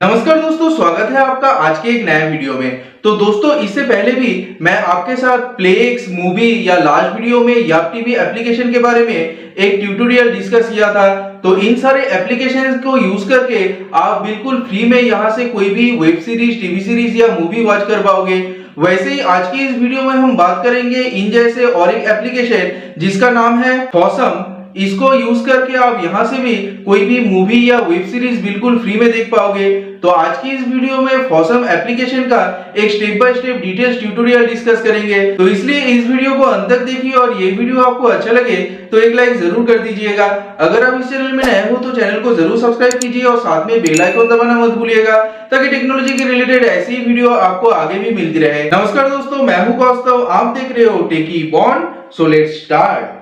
नमस्कार दोस्तों, स्वागत है आपका आज के एक नए वीडियो में। तो दोस्तों, इससे पहले भी मैं आपके साथ प्लेक्स मूवी या लास्ट वीडियो में याप टीवी एप्लीकेशन के बारे में एक ट्यूटोरियल डिस्कस किया था। तो इन सारे एप्लीकेशन को यूज़ करके आप बिल्कुल फ्री में यहाँ से कोई भी वेब सीरीज़ टीवी सीरीज़ या मूवी वॉच कर पाओगे वैसे ही आज की इस वीडियो में हम बात करेंगे इन जैसे और एक एप्लीकेशन जिसका नाम है फॉसम इसको यूज़ करके आप यहाँ से भी कोई भी मूवी या वेब सीरीज़ बिल्कुल फ्री में देख पाओगे। तो आज की इस वीडियो में फॉसम एप्लीकेशन का एक step by step details tutorial discuss करेंगे। तो इसलिए इस वीडियो को अंत तक देखिए और ये वीडियो आपको अच्छा लगे तो एक लाइक ज़रूर कर दीजिएगा। अगर आप इस चैनल में नए हो तो चैनल को ज़रूर सब्सक्राइब कीजिए और साथ में बेल आइकन दबाना मत भूलिएगा, ताकि टेक्नोलॉजी के रिलेटेड ऐसी वीडियो आपको आगे भी मिलती रहे। नमस्कार दोस्तों, मैं हूँ कौस्तव, आप देख रहे हो Techy Bond so let's start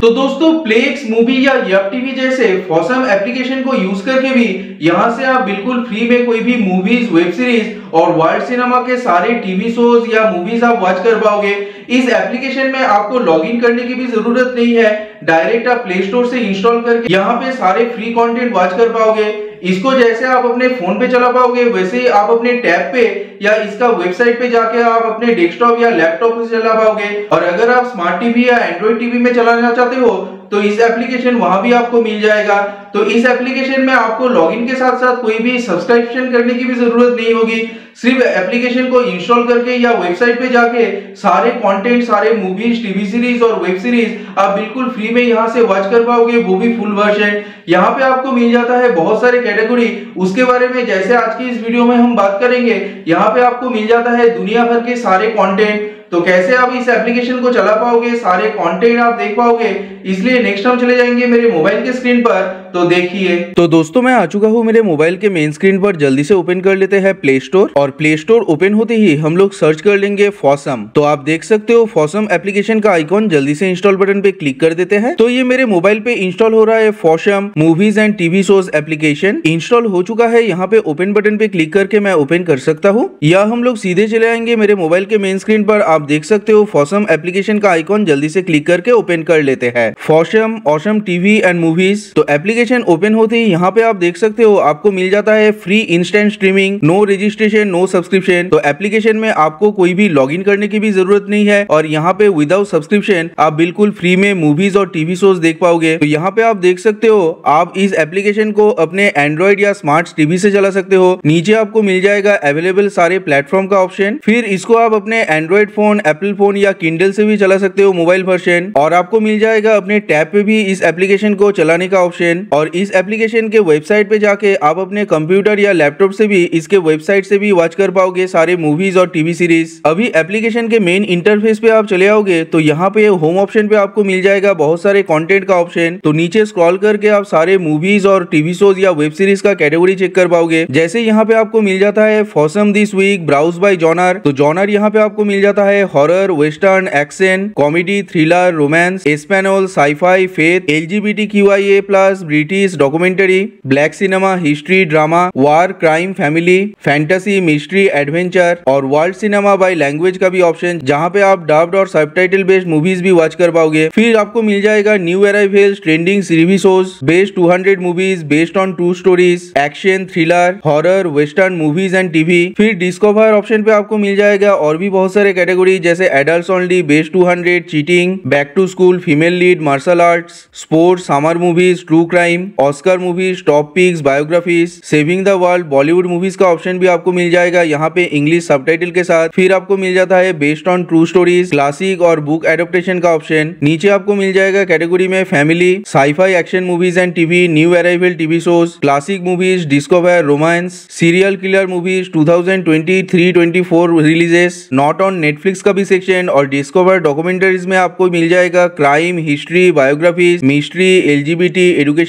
तो दोस्तों प्लेक्स मूवी या यप टीवी जैसे फॉसम एप्लीकेशन को यूज़ करके भी यहाँ से आप बिल्कुल फ्री में कोई भी मूवीज़ वेब सीरीज़ और वर्ल्ड सिनेमा के सारे टीवी शोज़ या मूवीज़ आप वॉच कर पाओगे। इस एप्लीकेशन में आपको लॉगिन करने की भी ज़रूरत नहीं है। डायरेक्ट आप प्ले स्टोर से इंस्टॉल करके यहाँ पे सारे फ्री कंटेंट वॉच कर पाओगे। इसको जैसे आप अपने फ़ोन पे चला पाओगे, वैसे ही आप अपने टैब पे या इसका वेबसाइट पे जाके आप अपने डेस्कटॉप या लैपटॉप से चला पाओगे। और अगर आप स्मार्ट टीवी या एंड्रॉइड टीवी में चलाना चाहते हो तो इस एप्लीकेशन वहाँ भी आपको मिल जाएगा। तो इस एप्लीकेशन में आपको लॉगिन के साथ साथ कोई भी सब्सक्रिप्शन करने की भी ज़रूरत नहीं होगी। सिर्फ़ एप्लीकेशन को इंस्टॉल करके या वेबसाइट पे जाके सारे कंटेंट सारे मूवीज़ टीवी सीरीज़ और वेब सीरीज़ आप बिल्कुल फ्री में यहाँ से वॉच कर पाओगे। वो भी फुल वर्जन यहाँ पे आपको मिल जाता है बहुत सारे कैटेगरी उसके बारे में जैसे आज की इस वीडियो में हम बात करेंगे, यहाँ पे आपको मिल जाता है दुनिया भर के सारे कॉन्टेंट तो कैसे आप इस एप्लीकेशन को चला पाओगे? सारे कॉन्टेंट आप देख पाओगे? इसलिए नेक्स्ट हम चले जाएँगे मेरे मोबाइल के स्क्रीन पर। तो देखिए। तो दोस्तों, मैं आ चुका हूँ मेरे मोबाइल के मेन स्क्रीन पर। जल्दी से ओपन कर लेते हैं प्ले स्टोर और प्ले स्टोर ओपन होते ही हम लोग सर्च कर लेंगे फॉसम तो आप देख सकते हो फॉसम एप्लीकेशन का आइकॉन जल्दी से इंस्टॉल बटन पे क्लिक कर देते हैं। तो ये मेरे मोबाइल पे इंस्टॉल हो रहा है Fawesome movies and TV shows application install हो चुका है। यहाँ पे ओपन बटन पे क्लिक करके मैं ओपन कर सकता हूँ। या हम लोग सीधे चले आएँगे मेरे मोबाइल के मेन स्क्रीन पर। आप देख सकते हो फॉसम एप्लीकेशन का आइकॉन जल्दी से क्लिक करके ओपन कर लेते हैं। Fawesome awesome TV and movies तो एप्लीकेशन ओपन होते ही, यहाँ पे आप देख सकते हो, आपको मिल जाता है free instant streaming no registration no subscription तो एप्लीकेशन में आपको कोई भी लॉग करने की भी ज़रूरत नहीं है और यहाँ पे विदाउट सब्सक्रिप्शन आप बिल्कुल फ्री में मूवीज़ और टीवी शोज़ देख पाओगे। तो यहाँ पे आप देख सकते हो, आप इस एप्लीकेशन को अपने एंड्रॉइड या स्मार्ट टीवी से चला सकते हो। नीचे आपको मिल जाएगा अवेलेबल सारे प्लेटफॉर्म का ऑप्शन फिर इसको आप अपने एंड्रॉइड फ़ोन एप्पल फ़ोन या किंडल से भी चला सकते हो मोबाइल वर्षन और आपको मिल जाएगा अपने टैब पे भी इस एप्लीकेशन को चलाने का ऑप्शन और इस एप्लीकेशन के वेबसाइट पे जाके आप अपने कंप्यूटर या लैपटॉप से भी इसके वेबसाइट से भी वॉच कर पाओगे सारे मूवीज़ और टीवी सीरीज़ अभी एप्लीकेशन के मेन इंटरफेस पे आप चले आओगे तो यहाँ पे होम ऑप्शन पे आपको मिल जाएगा बहुत सारे कॉन्टेंट का ऑप्शन तो नीचे स्क्रॉल करके आप सारे मूवीज़ और टीवी शोज़ या वेब सीरीज़ का कैटेगरी चेक कर पाओगे। जैसे यहाँ पे आपको मिल जाता है Fawesome this week browse by genre तो जॉनर यहाँ पे आपको मिल जाता है horror western action comedy thriller romance Espanol sci fi faith L G B T Q I A plus British documentary black cinema history drama war crime family fantasy mystery adventure और world cinema by language का भी option जहाँ पे आप dubbed और subtitle based movies भी watch कर पाओगे। फिर आपको मिल जाएगा new arrivals trending series shows based 200 movies based on true stories action thriller horror western movies and TV फिर डिस्कवर ऑप्शन पे आपको मिल जाएगा और भी बहुत सारे कैटेगरी जैसे adult only best 200 cheating back to school female lead martial arts sports summer movies true crime Oscar movies top picks biographies saving the world Bollywood movies का ऑप्शन भी आपको मिल जाएगा। यहाँ पे इंग्लिश सब के साथ फिर आपको मिल जाता है based on true stories classic और बुक एडोप्टेशन का ऑप्शन नीचे आपको मिल जाएगा कैटेगरी में family scifi action movies and TV new arrival TV shows classic movies discover romance serial killer movies 2023-24 releases not on Netflix का भी सेक्शन और डिस्कवर डॉक्यूमेंटरीज में आपको मिल जाएगा crime history biographies mystery LGBT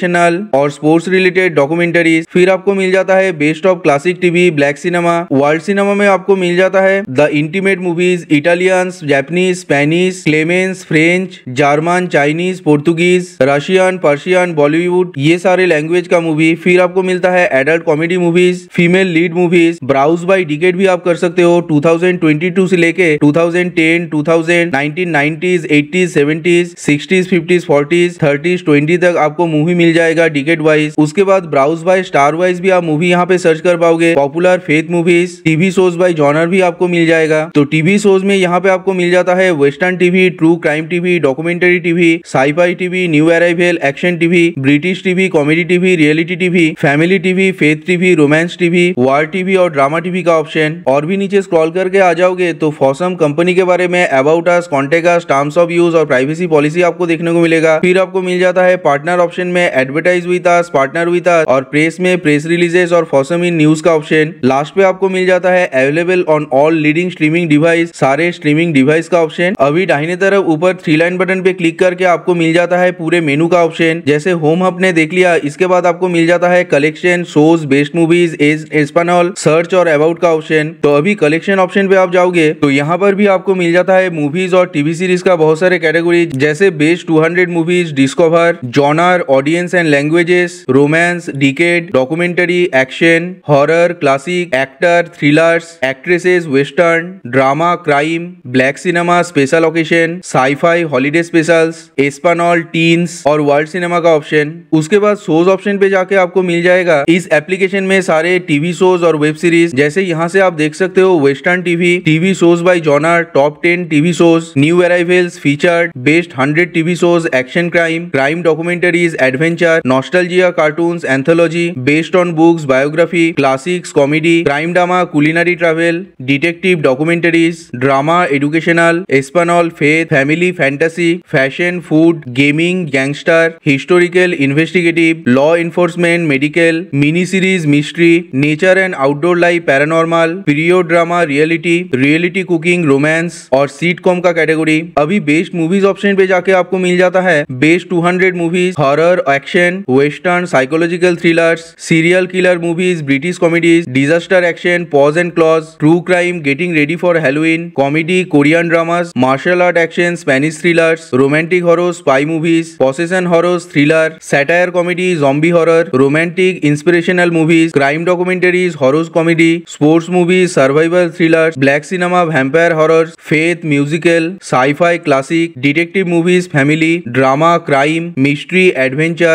educational और sports related documentaries फिर आपको मिल जाता है best of classic TV black cinema world cinema में आपको मिल जाता है the intimate movies Italians Japanese Spanish Clemens French German Chinese Portuguese Russian Persian Bollywood ये सारे लैंग्वेज का मूवी फिर आपको मिलता है adult comedy movies female lead movies browse by decade भी आप कर सकते हो 2022 से लेके 2010 2000 1990s 80s 70s 60s 50s 40s 30s 20 तक आपको मूवी मिल जाएगा डिकेट वाइज उसके बाद ब्राउज बाय स्टार वाइज भी आप मूवी यहाँ पे सर्च कर पाओगे popular faith movies TV shows by genre भी आपको मिल जाएगा तो टीवी शोज़ में यहाँ पे आपको मिल जाता है western TV true crime TV documentary TV scifi TV new arrival action TV British TV comedy TV reality TV family TV faith TV romance TV war TV और ड्रामा टीवी का option और भी नीचे स्क्रॉल करके आ जाओगे तो Fossum company के बारे में about us contact terms of use और प्राइवेसी पॉलिसी आपको देखने को मिलेगा फिर आपको मिल जाता है पार्टनर ऑप्शन में advertise with us partner with us और प्रेस में प्रेस रिलीजेस और फॉसम इन न्यूज़ का ऑप्शन लास्ट पे आपको मिल जाता है available on all leading streaming device सारे स्ट्रीमिंग डिवाइस का ऑप्शन अभी दाहिने तरफ़ ऊपर थ्री लाइन बटन पे क्लिक करके आपको मिल जाता है पूरे मेनू का ऑप्शन जैसे होम हब ने देख लिया, इसके बाद आपको मिल जाता है कलेक्शन शोज़ बेस्ट मूवीज़ एज एस्पानॉल सर्च और अबाउट का ऑप्शन तो अभी कलेक्शन ऑप्शन पे आप जाओगे तो यहाँ पर भी आपको मिल जाता है मूवीज़ और टीवी सीरीज़ का बहुत सारे कैटेगरी जैसे best 200 movies discover genre audience and languages romance decade documentary action horror classic actor thrillers actresses western drama crime black cinema special occasion sci fi holiday specials Espanol teens और world cinema का option उसके बाद shows option पे जाके आपको मिल जाएगा। इस एप्लीकेशन में सारे टीवी शोज़ और वेब सीरीज़ जैसे यहाँ से आप देख सकते हो western TV TV shows by genre top ten TV shows new arrivals featured best hundred TV shows action crime crime documentaries adventure nostalgia cartoons anthology based on books biography classics comedy crime drama culinary travel detective documentaries drama educational Espanol faith family fantasy fashion food gaming gangster historical investigative law enforcement medical mini series mystery nature and outdoor life paranormal period drama reality reality cooking romance और sitcom का category अभी best movies option पे जाके आपको मिल जाता है. Best 200 movies horror action western psychological thrillers serial killer movies British comedies disaster action paws and claws true crime getting ready for Halloween comedy Korean dramas martial art action Spanish thrillers romantic horror spy movies possession horror thriller satire comedy zombie horror romantic inspirational movies crime documentaries horror comedy sports movies survival thriller black cinema vampire horror faith musical scifi classic detective movies family drama crime mystery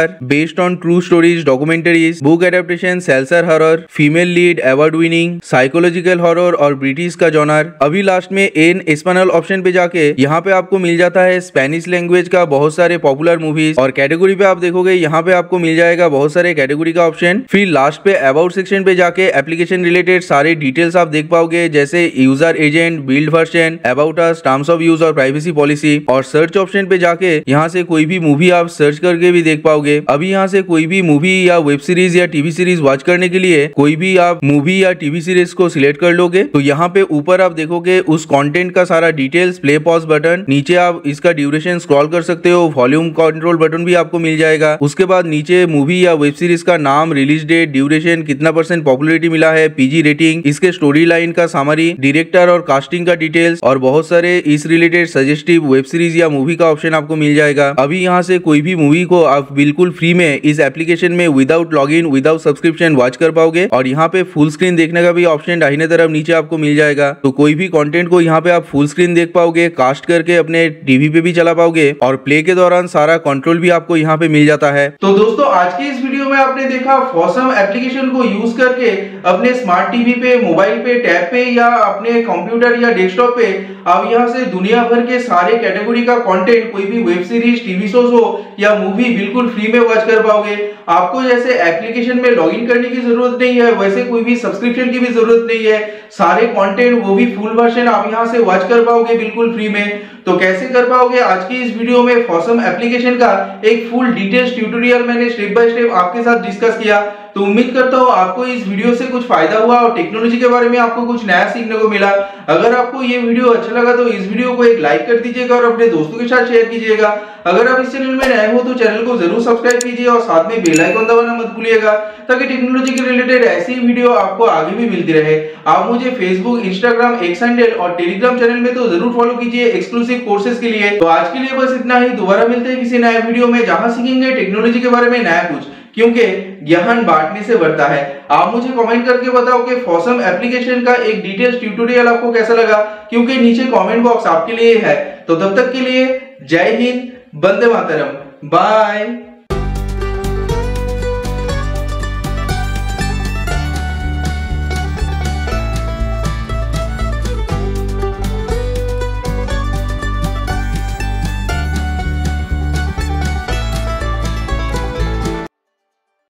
adventure based on true stories documentaries book adaptation slasher horror female lead award winning psychological horror और British का genre अभी last में N स्पेनल option पे जाके यहाँ पे आपको मिल जाता है स्पेनिश लैंग्वेज का बहुत सारे पॉपुलर मूवीज़ और कैटेगरी पे आप देखोगे, यहाँ पे आपको मिल जाएगा बहुत सारे कैटेगरी का ऑप्शन फिर लास्ट पे अबाउट सेक्शन पे जाके एप्लीकेशन रिलेटेड सारे डिटेल्स आप देख पाओगे, जैसे user agent build version about us terms of use और प्राइवेसी पॉलिसी और सर्च ऑप्शन पे जाके यहाँ से कोई भी मूवी आप सर्च करके भी देख पाओगे। अभी यहाँ से कोई भी मूवी या वेब सीरीज़ या टीवी सीरीज़ वॉच करने के लिए कोई भी आप मूवी या टीवी सीरीज़ को सिलेक्ट कर लोगे तो यहाँ पे ऊपर आप देखोगे उस कंटेंट का सारा डिटेल्स प्ले पॉज बटन नीचे आप इसका ड्यूरेशन स्क्रॉल कर सकते हो वॉल्यूम कंट्रोल बटन भी आपको मिल जाएगा। उसके बाद नीचे मूवी या वेब सीरीज़ का नाम रिलीज़ डेट ड्यूरेशन कितना परसेंट पॉपुलरिटी मिला है पीजी रेटिंग इसके स्टोरी लाइन का सामरी डायरेक्टर और कास्टिंग का डिटेल्स और बहुत सारे इस रिलेटेड सजेस्टिव वेब सीरीज़ या मूवी का ऑप्शन आपको मिल जाएगा। अभी यहाँ से कोई भी मूवी को आप बिल्कुल फ्री में इस एप्लीकेशन में without log in without subscription watch कर पाओगे और यहाँ पे फुल स्क्रीन देखने का भी ऑप्शन दाहिने तरफ़ नीचे आपको मिल जाएगा। तो कोई भी कंटेंट को यहाँ पे आप फुल स्क्रीन देख पाओगे कास्ट करके अपने टीवी पे भी चला पाओगे और प्ले के दौरान सारा कंट्रोल भी आपको यहाँ पे मिल जाता है। तो दोस्तों, आज की इस वीडियो में आपने देखा फॉसम एप्लीकेशन को यूज़ करके अपने स्मार्ट टीवी पे मोबाइल पे टैब पे या अपने कंप्यूटर या डेस्कटॉप पे आप यहाँ से दुनिया भर के सारे कैटेगरी का कंटेंट कोई भी वेब सीरीज़ टीवी शोज़ हो या मूवी बिल्कुल फ्री में वॉच कर पाओगे। आपको जैसे एप्लीकेशन में लॉगिन करने की ज़रूरत नहीं है, वैसे कोई भी सब्सक्रिप्शन की भी ज़रूरत नहीं है। सारे कंटेंट वो भी फुल वर्जन आप यहाँ से वॉच कर पाओगे बिल्कुल फ्री में। तो कैसे कर पाओगे? आज की इस वीडियो में फॉसम एप्लीकेशन का एक फुल डिटेल्स ट्यूटोरियल मैंने स्टेप बाय स्टेप आपके साथ डिस्कस किया। तो उम्मीद करता हूँ आपको इस वीडियो से कुछ फ़ायदा हुआ और टेक्नोलॉजी के बारे में आपको कुछ नया सीखने को मिला। अगर आपको ये वीडियो अच्छा लगा तो इस वीडियो को एक लाइक कर दीजिएगा और अपने दोस्तों के साथ शेयर कीजिएगा। अगर आप इस चैनल में नए हो तो चैनल को ज़रूर सब्सक्राइब कीजिए और साथ में बेल आइकन दबाना मत भूलिएगा, ताकि टेक्नोलॉजी के रिलेटेड ऐसी वीडियो आपको आगे भी मिलती रहे। आप मुझे फेसबुक इंस्टाग्राम एक्स हैंडल और टेलीग्राम चैनल में तो ज़रूर फॉलो कीजिए। एक्सक्लूसिव कोर्सेज के लिए। तो आज के लिए बस इतना ही। दोबारा मिलते हैं किसी नए वीडियो में जहाँ सीखेंगे टेक्नोलॉजी के बारे में नया कुछ, क्योंकि ज्ञान बांटने से बढ़ता है। आप मुझे कमेंट करके बताओ कि फॉसम एप्लीकेशन का एक डिटेल्स ट्यूटोरियल आपको कैसा लगा, क्योंकि नीचे कमेंट बॉक्स आपके लिए है। तो तब तक के लिए जय हिंद बंदे मातरम। बाय